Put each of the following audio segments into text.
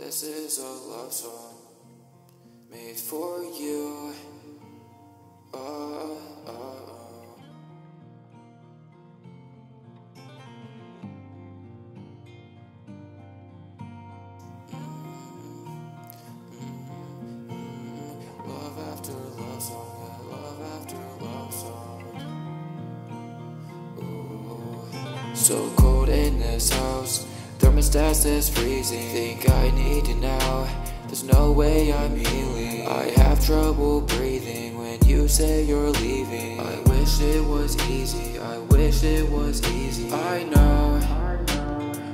This is a love song made for you. Oh, oh, oh. Love after love song, yeah, love after love song. Ooh. So cold in this house, thermostat is freezing. Think I need you now. There's no way I'm healing. I have trouble breathing when you say you're leaving. I wish it was easy. I wish it was easy. I know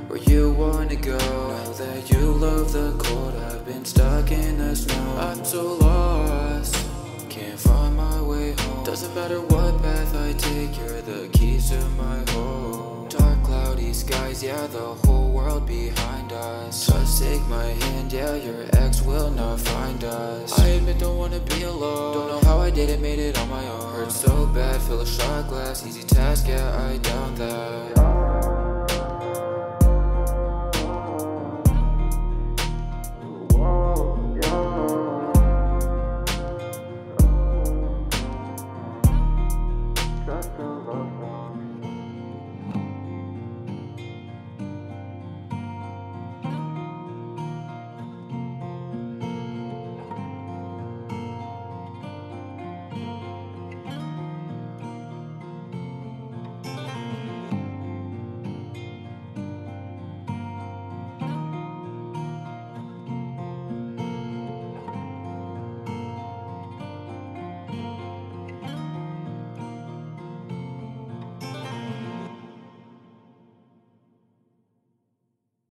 where you wanna go. Know that you love the cold. I've been stuck in the snow. I'm so lost. Can't find my way home. Doesn't matter what path I take, you're the keys to my skies, yeah, the whole world behind us. Just take my hand, yeah, your ex will not find us. I admit, don't wanna be alone. Don't know how I did it, made it on my own. Hurt so bad, fill a shot glass, easy task, yeah, I doubt that.